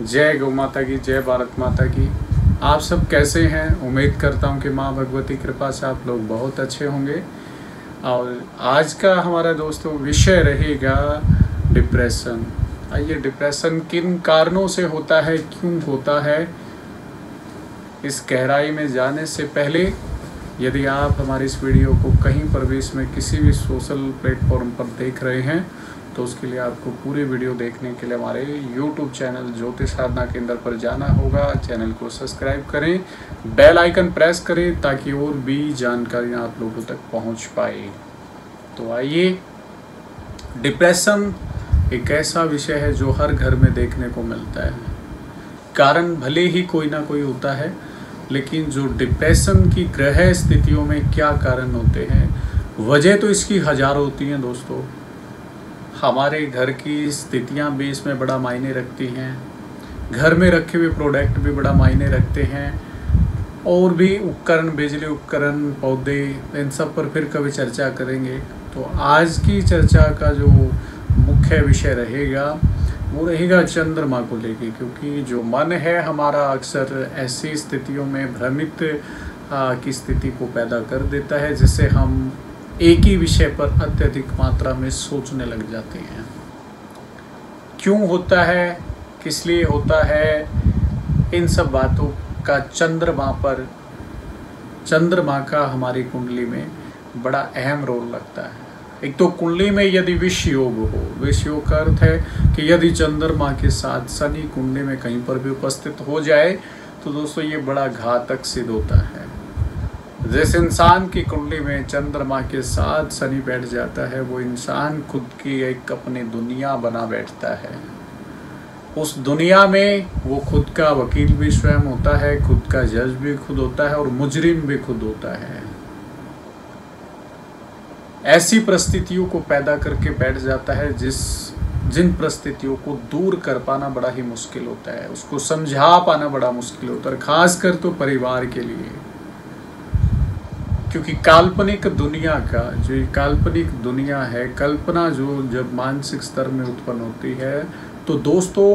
जय गौ माता की, जय भारत माता की। आप सब कैसे हैं? उम्मीद करता हूँ कि माँ भगवती कृपा से आप लोग बहुत अच्छे होंगे। और आज का हमारा दोस्तों विषय रहेगा डिप्रेशन। आइए, डिप्रेशन किन कारणों से होता है, क्यों होता है? इस गहराई में जाने से पहले, यदि आप हमारी इस वीडियो को कहीं पर भी इसमें किसी भी सोशल प्लेटफॉर्म पर देख रहे हैं तो उसके लिए आपको पूरे वीडियो देखने के लिए हमारे यूट्यूब चैनल ज्योतिष साधना केंद्र पर जाना होगा। चैनल को सब्सक्राइब करें, बेल आइकन प्रेस करें ताकि और भी जानकारियाँ आप लोगों तक पहुँच पाए। तो आइए, डिप्रेशन एक ऐसा विषय है जो हर घर में देखने को मिलता है। कारण भले ही कोई ना कोई होता है, लेकिन जो डिप्रेशन की ग्रह स्थितियों में क्या कारण होते हैं, वजह तो इसकी हज़ारों होती हैं दोस्तों। हमारे घर की स्थितियाँ भी इसमें बड़ा मायने रखती हैं। घर में रखे हुए प्रोडक्ट भी बड़ा मायने रखते हैं। और भी उपकरण, बिजली उपकरण, पौधे, इन सब पर फिर कभी चर्चा करेंगे। तो आज की चर्चा का जो मुख्य विषय रहेगा, वो रहेगा चंद्रमा को लेके, क्योंकि जो मन है हमारा अक्सर ऐसी स्थितियों में भ्रमित की स्थिति को पैदा कर देता है, जिससे हम एक ही विषय पर अत्यधिक मात्रा में सोचने लग जाते हैं। क्यों होता है, किस लिए होता है, इन सब बातों का चंद्रमा पर, चंद्रमा का हमारी कुंडली में बड़ा अहम रोल लगता है। एक तो कुंडली में यदि विष योग हो, विष योग का अर्थ है कि यदि चंद्रमा के साथ शनि कुंडली में कहीं पर भी उपस्थित हो जाए तो दोस्तों ये बड़ा घातक सिद्ध होता है। जिस इंसान की कुंडली में चंद्रमा के साथ शनि बैठ जाता है, वो इंसान खुद की एक अपनी दुनिया बना बैठता है। उस दुनिया में वो खुद का वकील भी स्वयं होता है, खुद का जज भी खुद होता है और मुजरिम भी खुद होता है। ऐसी परिस्थितियों को पैदा करके बैठ जाता है जिस, जिन परिस्थितियों को दूर कर पाना बड़ा ही मुश्किल होता है। उसको समझा पाना बड़ा मुश्किल होता है खासकर तो परिवार के लिए। क्योंकि काल्पनिक दुनिया का जो काल्पनिक दुनिया है, कल्पना जो जब मानसिक स्तर में उत्पन्न होती है तो दोस्तों,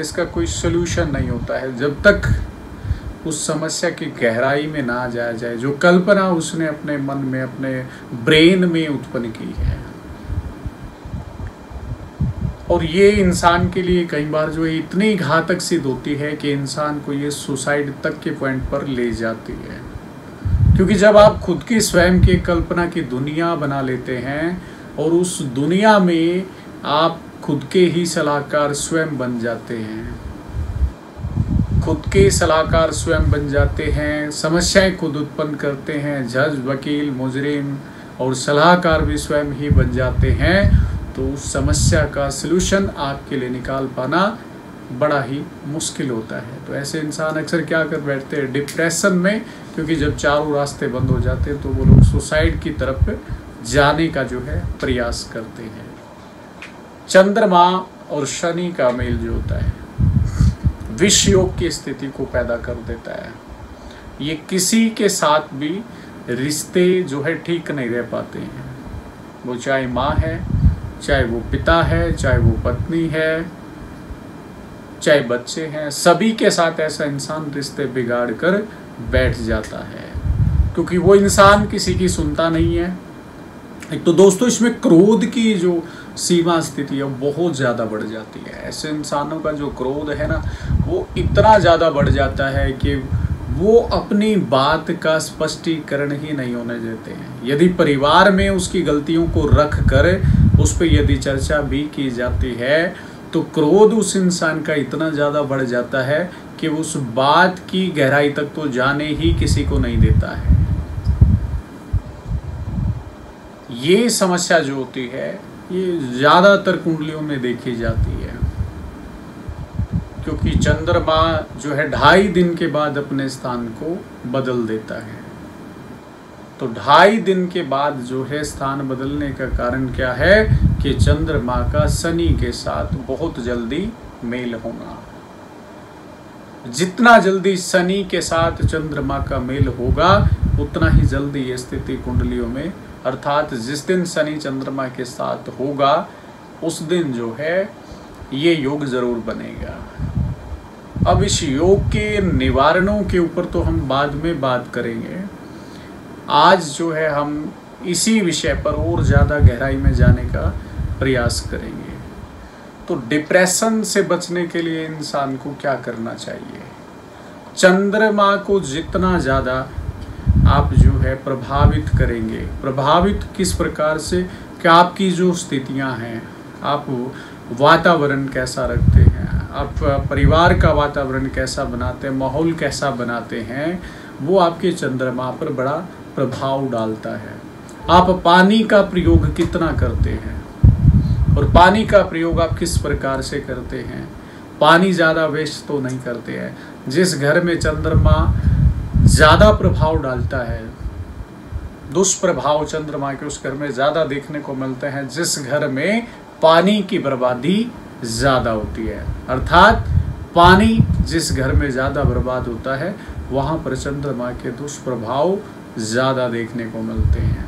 इसका कोई सोल्यूशन नहीं होता है। जब तक उस समस्या की गहराई में ना जाया जाए, जो कल्पना उसने अपने मन में, अपने ब्रेन में उत्पन्न की है। और ये इंसान के लिए कई बार जो इतनी घातक सिद्ध होती है कि इंसान को ये सुसाइड तक के पॉइंट पर ले जाती है। क्योंकि जब आप खुद के स्वयं की कल्पना की दुनिया बना लेते हैं और उस दुनिया में आप खुद के ही सलाहकार स्वयं बन जाते हैं। खुद के सलाहकार स्वयं बन जाते हैं, समस्याएँ खुद उत्पन्न करते हैं, जज, वकील, मुजरिम और सलाहकार भी स्वयं ही बन जाते हैं। तो उस समस्या का सलूशन आपके लिए निकाल पाना बड़ा ही मुश्किल होता है। तो ऐसे इंसान अक्सर क्या कर बैठते हैं? डिप्रेशन में, क्योंकि जब चारों रास्ते बंद हो जाते हैं तो वो लोग सुसाइड की तरफ़ जाने का जो है प्रयास करते हैं। चंद्रमा और शनि का मेल जो होता है विश्व योग की स्थिति को पैदा कर देता है। ये किसी के साथ भी रिश्ते जो है ठीक नहीं रह पाते हैं। वो चाहे माँ है, चाहे वो पिता है, चाहे वो पत्नी है चाहे बच्चे हैं, सभी के साथ ऐसा इंसान रिश्ते बिगाड़ कर बैठ जाता है। क्योंकि वो इंसान किसी की सुनता नहीं है। एक तो दोस्तों, इसमें क्रोध की जो सीमा स्थिति है बहुत ज़्यादा बढ़ जाती है। ऐसे इंसानों का जो क्रोध है ना, वो इतना ज़्यादा बढ़ जाता है कि वो अपनी बात का स्पष्टीकरण ही नहीं होने देते हैं। यदि परिवार में उसकी गलतियों को रख कर उस पर यदि चर्चा भी की जाती है तो क्रोध उस इंसान का इतना ज़्यादा बढ़ जाता है कि उस बात की गहराई तक तो जाने ही किसी को नहीं देता है। ये समस्या जो होती है, ये ज़्यादातर कुंडलियों में देखी जाती है। क्योंकि चंद्रमा जो है, ढाई दिन के बाद अपने स्थान को बदल देता है। तो ढाई दिन के बाद जो है, स्थान बदलने का कारण क्या है? कि चंद्रमा का शनि के साथ बहुत जल्दी मेल होना जितना जल्दी शनि के साथ चंद्रमा का मेल होगा, उतना ही जल्दी ये स्थिति कुंडलियों में, अर्थात जिस दिन शनि चंद्रमा के साथ होगा, उस दिन जो है, ये योग ज़रूर बनेगा। अब इस योग के निवारणों के ऊपर तो हम बाद में बात करेंगे। आज जो है हम इसी विषय पर और ज़्यादा गहराई में जाने का प्रयास करेंगे। तो डिप्रेशन से बचने के लिए इंसान को क्या करना चाहिए? चंद्रमा को जितना ज़्यादा आप जो है प्रभावित करेंगे। प्रभावित किस प्रकार से? कि आपकी जो स्थितियाँ हैं, आप वातावरण कैसा रखते हैं, आप परिवार का वातावरण कैसा बनाते हैं, माहौल कैसा बनाते हैं, वो आपके चंद्रमा पर बड़ा प्रभाव डालता है। आप पानी का प्रयोग कितना करते हैं? और पानी का प्रयोग आप किस प्रकार से करते हैं? पानी ज़्यादा वेस्ट तो नहीं करते हैं। जिस घर में चंद्रमा ज़्यादा प्रभाव डालता है, दुष्प्रभाव चंद्रमा के उस घर में ज़्यादा देखने को मिलते हैं, जिस घर में पानी की बर्बादी ज़्यादा होती है। अर्थात पानी जिस घर में ज़्यादा बर्बाद होता है, वहाँ पर चंद्रमा के दुष्प्रभाव ज़्यादा देखने को मिलते हैं।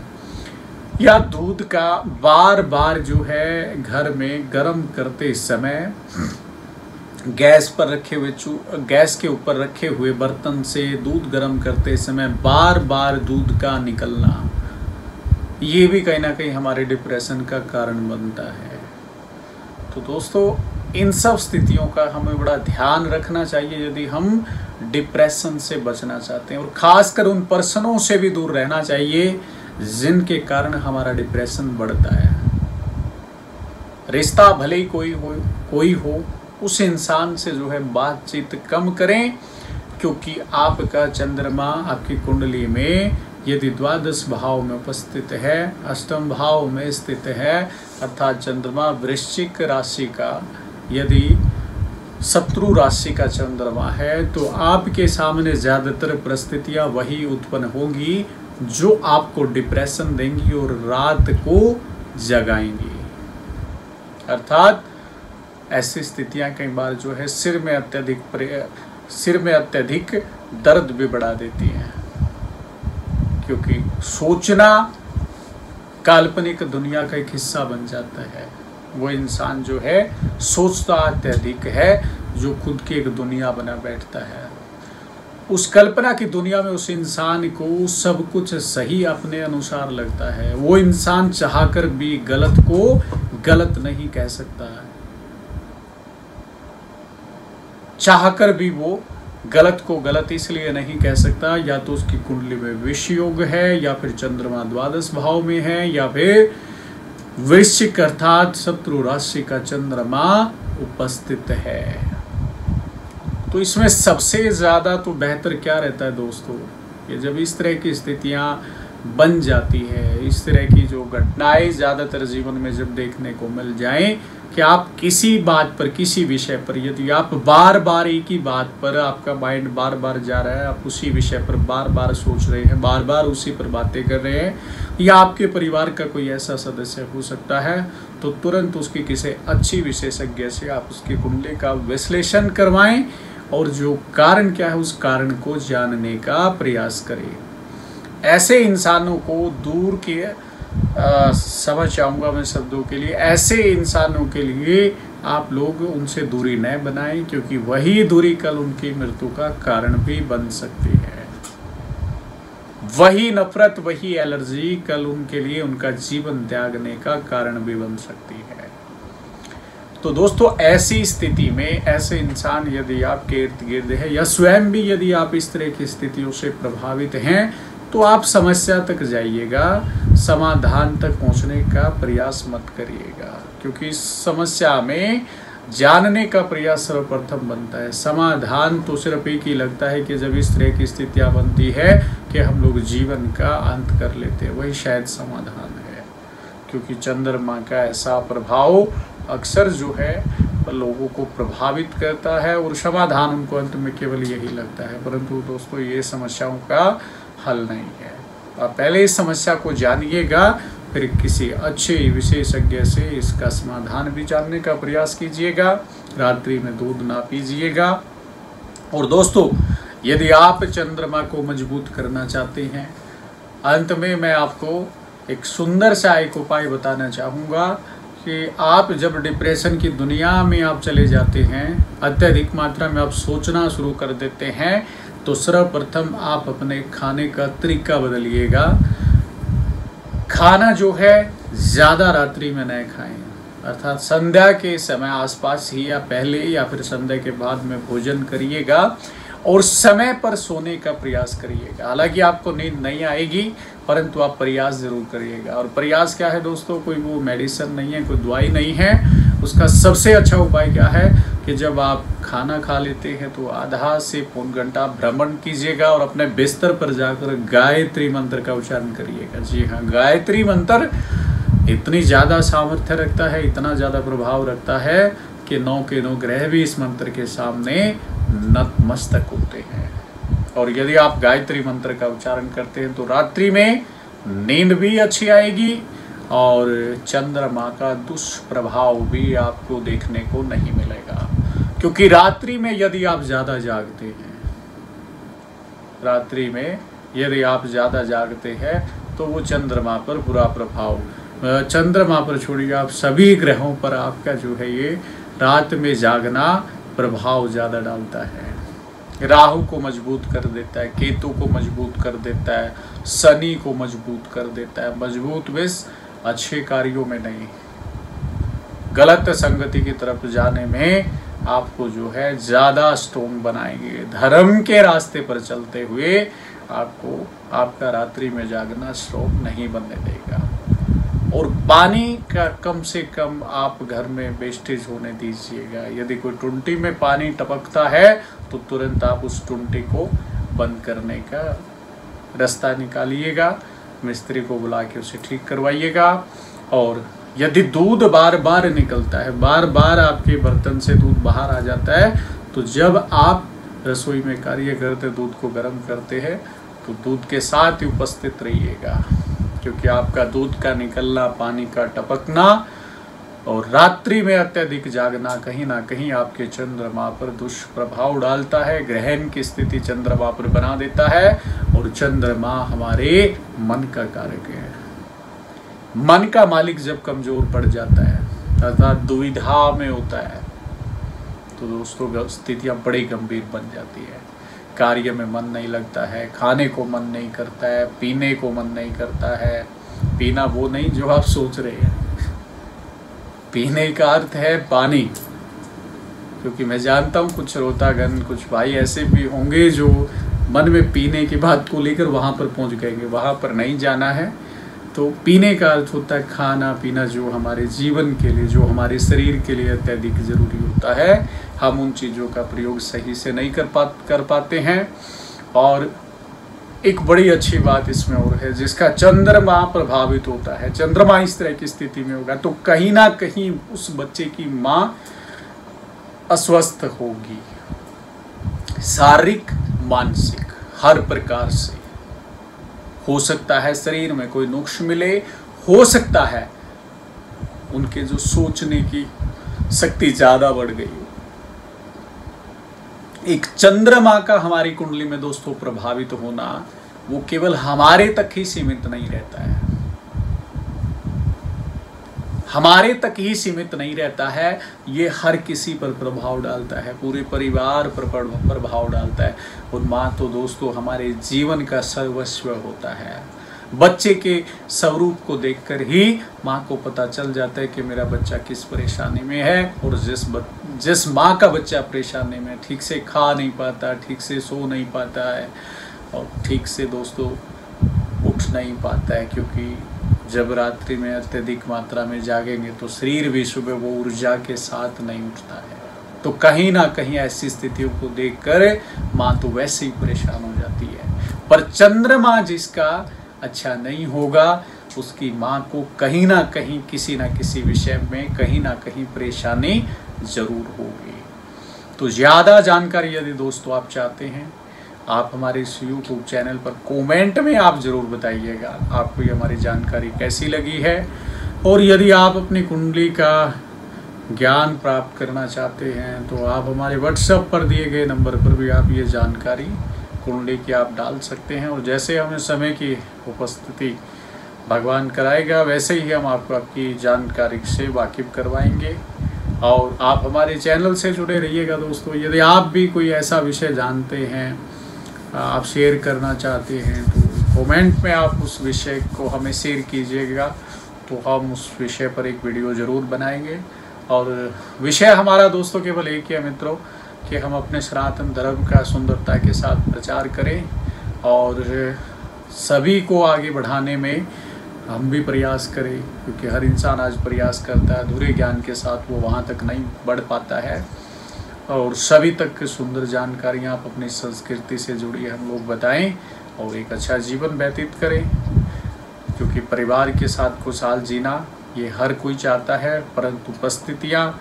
या दूध का बार बार जो है घर में गर्म करते समय गैस पर रखे हुए चू, गैस के ऊपर रखे हुए बर्तन से दूध गर्म करते समय बार बार दूध का निकलना, ये भी कहीं ना कहीं हमारे डिप्रेशन का कारण बनता है। तो दोस्तों, इन सब स्थितियों का हमें बड़ा ध्यान रखना चाहिए यदि हम डिप्रेशन से बचना चाहते हैं और खासकर उन पर्सनों से भी दूर रहना चाहिए जिनके कारण हमारा डिप्रेशन बढ़ता है। रिश्ता भले ही कोई हो कोई हो, उस इंसान से जो है बातचीत कम करें, क्योंकि आपका चंद्रमा आपकी कुंडली में यदि द्वादश भाव में उपस्थित है, अष्टम भाव में स्थित है, अर्थात चंद्रमा वृश्चिक राशि का, यदि शत्रु राशि का चंद्रमा है तो आपके सामने ज़्यादातर परिस्थितियाँ वही उत्पन्न होंगी जो आपको डिप्रेशन देंगी और रात को जगाएँगी। अर्थात ऐसी स्थितियाँ कई बार जो है सिर में अत्यधिक सिर में अत्यधिक दर्द भी बढ़ा देती हैं। क्योंकि सोचना काल्पनिक दुनिया का एक हिस्सा बन जाता है। वो इंसान जो है सोचता अत्यधिक है, जो खुद की एक दुनिया बना बैठता है। उस कल्पना की दुनिया में उस इंसान को सब कुछ सही अपने अनुसार लगता है। वो इंसान चाहकर भी गलत को गलत नहीं कह सकता है। चाहकर भी वो गलत को गलत इसलिए नहीं कह सकता, या तो उसकी कुंडली में विष योग है, या फिर चंद्रमा द्वादश भाव में है, या फिर वृश्चिक अर्थात शत्रु राशि का चंद्रमा उपस्थित है। तो इसमें सबसे ज़्यादा तो बेहतर क्या रहता है दोस्तों? कि जब इस तरह की स्थितियाँ बन जाती है, इस तरह की जो घटनाएँ ज़्यादातर जीवन में जब देखने को मिल जाएँ, कि आप किसी बात पर, किसी विषय पर, यदि आप बार बार एक ही बात पर, आपका माइंड बार बार जा रहा है, आप उसी विषय पर बार बार सोच रहे हैं बार बार उसी पर बातें कर रहे हैं, या आपके परिवार का कोई ऐसा सदस्य हो सकता है तो तुरंत उसकी किसी अच्छी विशेषज्ञ से आप उसकी कुंडली का विश्लेषण करवाएँ और जो कारण क्या है, उस कारण को जानने का प्रयास करें। ऐसे इंसानों को दूर के समझ चाहूँगा मैं शब्दों के लिए, ऐसे इंसानों के लिए आप लोग उनसे दूरी न बनाएँ, क्योंकि वही दूरी कल उनकी मृत्यु का कारण भी बन सकती है। वही नफरत, वही एलर्जी कल उनके लिए, उनका जीवन त्यागने का कारण भी बन सकती है। तो दोस्तों, ऐसी स्थिति में ऐसे इंसान यदि आपके इर्द गिर्द है या स्वयं भी यदि आप इस तरह की स्थितियों से प्रभावित हैं तो आप समस्या तक जाइएगा, समाधान तक पहुँचने का प्रयास मत करिएगा, क्योंकि इस समस्या में जानने का प्रयास सर्वप्रथम बनता है। समाधान तो सिर्फ़ एक ही लगता है कि जब इस तरह की स्थितियाँ बनती है कि हम लोग जीवन का अंत कर लेते हैं, वही शायद समाधान है, क्योंकि चंद्रमा का ऐसा प्रभाव अक्सर जो है, लोगों को प्रभावित करता है और समाधान उनको अंत में केवल यही लगता है। परंतु दोस्तों, ये समस्याओं का हल नहीं है। आप पहले इस समस्या को जानिएगा, फिर किसी अच्छे विशेषज्ञ से इसका समाधान भी जानने का प्रयास कीजिएगा। रात्रि में दूध ना पीजिएगा। और दोस्तों, यदि आप चंद्रमा को मज़बूत करना चाहते हैं, अंत में मैं आपको एक सुंदर सा एक उपाय बताना चाहूँगा। कि आप जब डिप्रेशन की दुनिया में आप चले जाते हैं, अत्यधिक मात्रा में आप सोचना शुरू कर देते हैं तो सर्वप्रथम आप अपने खाने का तरीका बदलिएगा। खाना जो है, ज़्यादा रात्रि में न खाएँ। अर्थात संध्या के समय आसपास ही या पहले या फिर संध्या के बाद में भोजन करिएगा। और समय पर सोने का प्रयास करिएगा। हालाँकि आपको नींद नहीं आएगी, परंतु आप प्रयास ज़रूर करिएगा। और प्रयास क्या है दोस्तों? कोई वो मेडिसिन नहीं है, कोई दवाई नहीं है। उसका सबसे अच्छा उपाय क्या है कि जब आप खाना खा लेते हैं तो आधा से पौन घंटा भ्रमण कीजिएगा और अपने बिस्तर पर जाकर गायत्री मंत्र का उच्चारण करिएगा। जी हाँ गायत्री मंत्र इतनी ज़्यादा सामर्थ्य रखता है, इतना ज़्यादा प्रभाव रखता है कि नौ के नौ ग्रह भी इस मंत्र के सामने नतमस्तक होते हैं। और यदि आप गायत्री मंत्र का उच्चारण करते हैं तो रात्रि में नींद भी अच्छी आएगी और चंद्रमा का दुष्प्रभाव भी आपको देखने को नहीं मिलेगा। क्योंकि रात्रि में यदि आप ज़्यादा जागते हैं, रात्रि में यदि आप ज़्यादा जागते हैं तो वो चंद्रमा पर बुरा प्रभाव चंद्रमा पर छोड़िए, आप सभी ग्रहों पर आपका जो है ये रात में जागना प्रभाव ज़्यादा डालता है। राहु को मज़बूत कर देता है, केतु को मज़बूत कर देता है, शनि को मज़बूत कर देता है। मज़बूत विष अच्छे कार्यों में नहीं। गलत संगति की तरफ़ जाने में आपको जो है ज़्यादा स्ट्रोंग बनाएँगे। धर्म के रास्ते पर चलते हुए आपको, आपका रात्रि में जागना स्ट्रोंग नहीं बनने देगा। और पानी का कम से कम आप घर में वेस्टेज होने दीजिएगा। यदि कोई टुंटी में पानी टपकता है तो तुरंत आप उस टुंटी को बंद करने का रास्ता निकालिएगा। मिस्त्री को बुला के उसे ठीक करवाइएगा। और यदि दूध बार बार निकलता है बार बार आपके बर्तन से दूध बाहर आ जाता है तो जब आप रसोई में कार्य करते, दूध को गर्म करते हैं तो दूध के साथ ही उपस्थित रहिएगा। क्योंकि आपका दूध का निकलना, पानी का टपकना और रात्रि में अत्यधिक जागना कहीं ना कहीं आपके चंद्रमा पर दुष्प्रभाव डालता है, ग्रहण की स्थिति चंद्रमा पर बना देता है और चंद्रमा हमारे मन का कारक है। मन का मालिक जब कमज़ोर पड़ जाता है, अर्थात दुविधा में होता है तो दोस्तों, स्थितियाँ बड़ी गंभीर बन जाती है। कार्य में मन नहीं लगता है, खाने को मन नहीं करता है, पीने को मन नहीं करता है, पीना वो नहीं जो आप सोच रहे हैं। पीने का अर्थ है पानी, क्योंकि मैं जानता हूँ कुछ रोतागन कुछ भाई ऐसे भी होंगे जो मन में पीने की बात को लेकर वहाँ पर पहुँच गएँगे, वहाँ पर नहीं जाना है। तो पीने का अर्थ होता है खाना पीना जो हमारे जीवन के लिए, जो हमारे शरीर के लिए अत्यधिक ज़रूरी होता है। हम उन चीज़ों का प्रयोग सही से नहीं कर पा कर पाते हैं। और एक बड़ी अच्छी बात इसमें और है, जिसका चंद्रमा प्रभावित होता है। चंद्रमा इस तरह की स्थिति में होगा तो कहीं ना कहीं उस बच्चे की माँ अस्वस्थ होगी। शारीरिक, मानसिक, हर प्रकार से। हो सकता है, शरीर में कोई नुक्स मिले, हो सकता है, उनके जो सोचने की शक्ति ज़्यादा बढ़ गई हो। एक चंद्रमा का हमारी कुंडली में दोस्तों प्रभावित होना, वो केवल हमारे तक ही सीमित नहीं रहता है। हमारे तक ही सीमित नहीं रहता है ये हर किसी पर प्रभाव डालता है पूरे परिवार पर प्रभाव डालता है। और माँ तो दोस्तों हमारे जीवन का सर्वस्व होता है। बच्चे के स्वरूप को देखकर ही माँ को पता चल जाता है कि मेरा बच्चा किस परेशानी में है और जिस ब, जिस माँ का बच्चा परेशानी में ठीक से खा नहीं पाता ठीक से सो नहीं पाता है और ठीक से दोस्तों उठ नहीं पाता है क्योंकि जब रात्रि में अत्यधिक मात्रा में जागेंगे तो शरीर भी सुबह वो ऊर्जा के साथ नहीं उठता है। तो कहीं ना कहीं ऐसी स्थितियों को देखकर माँ तो वैसे ही परेशान हो जाती है। पर चंद्रमा जिसका अच्छा नहीं होगा, उसकी माँ को कहीं ना कहीं, किसी ना किसी विषय में कहीं ना कहीं परेशानी ज़रूर होगी। तो ज़्यादा जानकारी यदि दोस्तों आप चाहते हैं आप हमारे इस यूट्यूब चैनल पर कमेंट में आप ज़रूर बताइएगा, आपको ये हमारी जानकारी कैसी लगी है? और यदि आप अपनी कुंडली का ज्ञान प्राप्त करना चाहते हैं तो आप हमारे व्हाट्सएप पर दिए गए नंबर पर भी आप ये जानकारी कुंडली की आप डाल सकते हैं। और जैसे हमें समय की उपस्थिति भगवान कराएगा, वैसे ही हम आपको आपकी जानकारी से वाकिफ करवाएँगे। और आप हमारे चैनल से जुड़े रहिएगा दोस्तों। यदि आप भी कोई ऐसा विषय जानते हैं आप शेयर करना चाहते हैं तो कमेंट में आप उस विषय को हमें शेयर कीजिएगा तो हम उस विषय पर एक वीडियो ज़रूर बनाएँगे। और विषय हमारा दोस्तों केवल एक ही है मित्रों, कि हम अपने सनातन धर्म का सुंदरता के साथ प्रचार करें, और सभी को आगे बढ़ाने में हम भी प्रयास करें, क्योंकि हर इंसान आज प्रयास करता है, अधूरे ज्ञान के साथ वो वहाँ तक नहीं बढ़ पाता है। और सभी तक की सुंदर जानकारियाँ आप अपनी संस्कृति से जुड़ी हम लोग बताएँ और एक अच्छा जीवन व्यतीत करें। क्योंकि परिवार के साथ खुशहाल जीना, ये हर कोई चाहता है, परंतु परिस्थितियाँ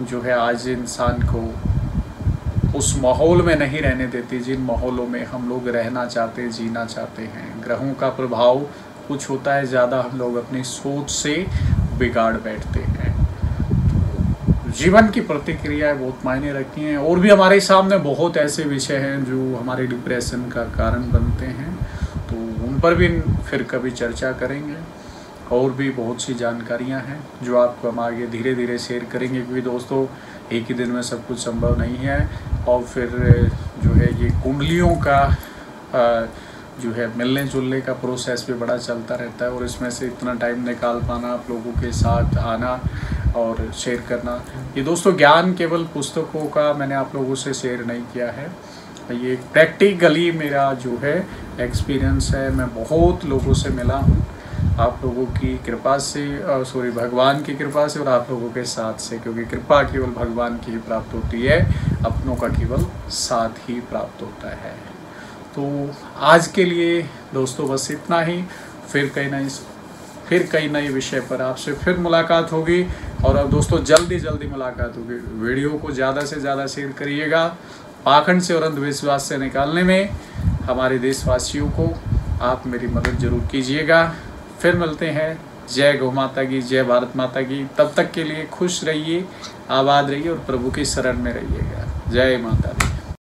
जो है आज इंसान को उस माहौल में नहीं रहने देती, जिन माहौलों में हम लोग रहना चाहते, जीना चाहते हैं। ग्रहों का प्रभाव कुछ होता है, ज़्यादा हम लोग अपनी सोच से बिगाड़ बैठते हैं। जीवन की प्रतिक्रियाएँ बहुत मायने रखती हैं। और भी हमारे सामने बहुत ऐसे विषय हैं जो हमारे डिप्रेशन का कारण बनते हैं। तो उन पर भी फिर कभी चर्चा करेंगे। और भी बहुत सी जानकारियाँ हैं जो आपको हम आगे धीरे धीरे शेयर करेंगे। क्योंकि दोस्तों, एक ही दिन में सब कुछ संभव नहीं है। और फिर जो है ये कुंडलियों का जो है मिलने जुलने का प्रोसेस भी बड़ा चलता रहता है। और इसमें से इतना टाइम निकाल पाना, आप लोगों के साथ आना और शेयर करना। ये दोस्तों, ज्ञान केवल पुस्तकों का मैंने आप लोगों से शेयर नहीं किया है। ये प्रैक्टिकली मेरा जो है एक्सपीरियंस है, मैं बहुत लोगों से मिला हूँ। आप लोगों की कृपा से सॉरी भगवान की कृपा से और आप लोगों के साथ से, क्योंकि कृपा केवल भगवान की ही प्राप्त होती है, अपनों का केवल साथ ही प्राप्त होता है। तो आज के लिए दोस्तों बस इतना ही। फिर कई नई फिर कई नए विषय पर आपसे फिर मुलाकात होगी। और अब दोस्तों, जल्दी जल्दी मुलाकात होगी। वीडियो को ज़्यादा से ज़्यादा शेयर करिएगा, पाखंड से और अंधविश्वास से निकालने में। हमारे देशवासियों को आप मेरी मदद ज़रूर कीजिएगा। फिर मिलते हैं। जय गौ माता की, जय भारत माता की। तब तक के लिए खुश रहिए, आबाद रहिए और प्रभु की शरण में रहिएगा। जय माता दी।